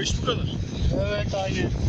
Kış buralar. Evet aynen.